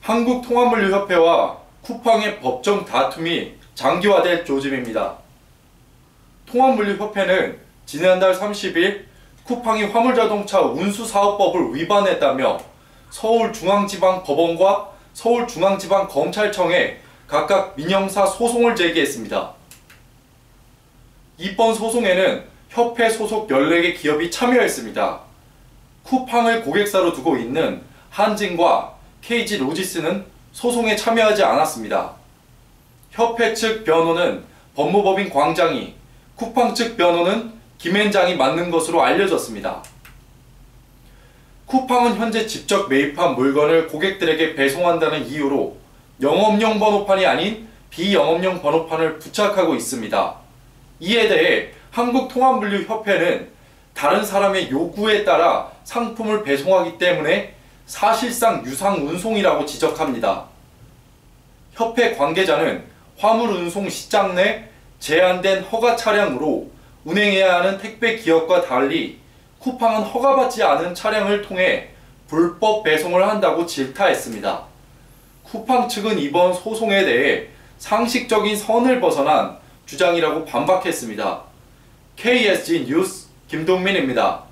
한국통합물류협회와 쿠팡의 법정 다툼이 장기화될 조짐입니다. 통합물류협회는 지난달 30일 쿠팡이 화물자동차 운수사업법을 위반했다며 서울중앙지방법원과 서울중앙지방검찰청에 각각 민형사 소송을 제기했습니다. 이번 소송에는 협회 소속 14개 기업이 참여했습니다. 쿠팡을 고객사로 두고 있는 한진과 KG 로지스는 소송에 참여하지 않았습니다. 협회 측 변호는 법무법인 광장이, 쿠팡 측 변호는 김앤장이 맞는 것으로 알려졌습니다. 쿠팡은 현재 직접 매입한 물건을 고객들에게 배송한다는 이유로 영업용 번호판이 아닌 비영업용 번호판을 부착하고 있습니다. 이에 대해 한국통합물류협회는 다른 사람의 요구에 따라 상품을 배송하기 때문에 사실상 유상 운송이라고 지적합니다. 협회 관계자는 화물 운송 시장 내 제한된 허가 차량으로 운행해야 하는 택배 기업과 달리 쿠팡은 허가받지 않은 차량을 통해 불법 배송을 한다고 질타했습니다. 쿠팡 측은 이번 소송에 대해 상식적인 선을 벗어난 주장이라고 반박했습니다. KSG 뉴스 김동민입니다.